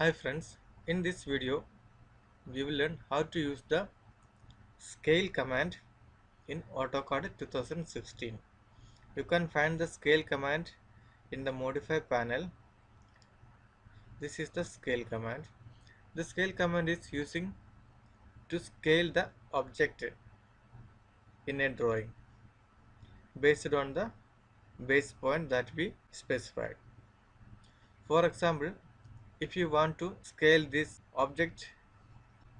Hi friends, in this video we will learn how to use the scale command in AutoCAD 2016. You can find the scale command in the modify panel. This is the scale command. The scale command is using to scale the object in a drawing based on the base point that we specified. For example, if you want to scale this object,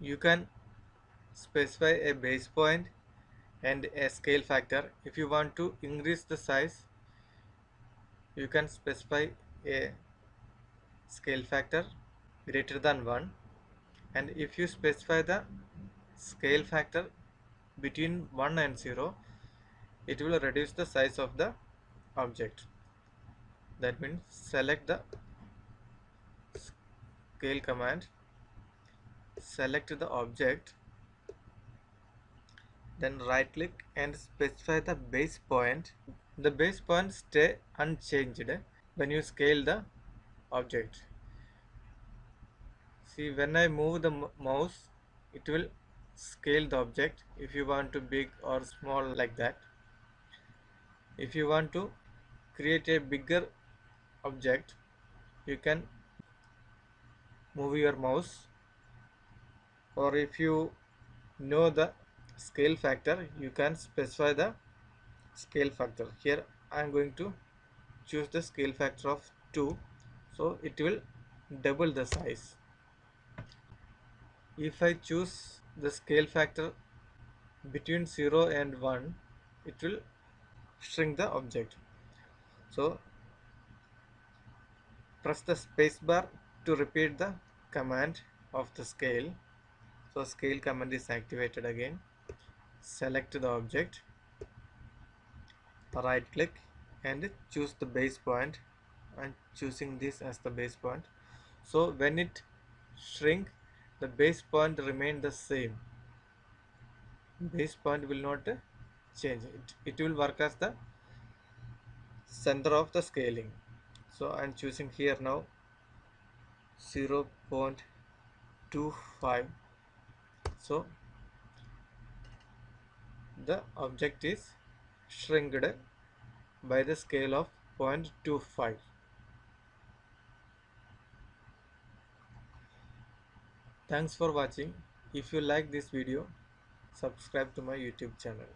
you can specify a base point and a scale factor. If you want to increase the size, you can specify a scale factor greater than 1 and if you specify the scale factor between 1 and 0 it will reduce the size of the object that means select the scale command select the object then right click and specify the base point. The base point stay unchanged when you scale the object. See when I move the mouse it will scale the object. If you want to big or small like that. If you want to create a bigger object you can move your mouse. Or if you know the scale factor you can specify the scale factor. Here I am going to choose the scale factor of 2 so it will double the size. If I choose the scale factor between 0 and 1 it will shrink the object. So press the spacebar to repeat the command of the scale. So scale command is activated again. Select the object. Right click and choose the base point. And choosing this as the base point. So when it shrink the base point remain the same. Base point will not change. It it will work as the center of the scaling. So I'm choosing here now 0 0.25 so the object is shrinked by the scale of 0.25 thanks for watching. If you like this video subscribe to my youtube channel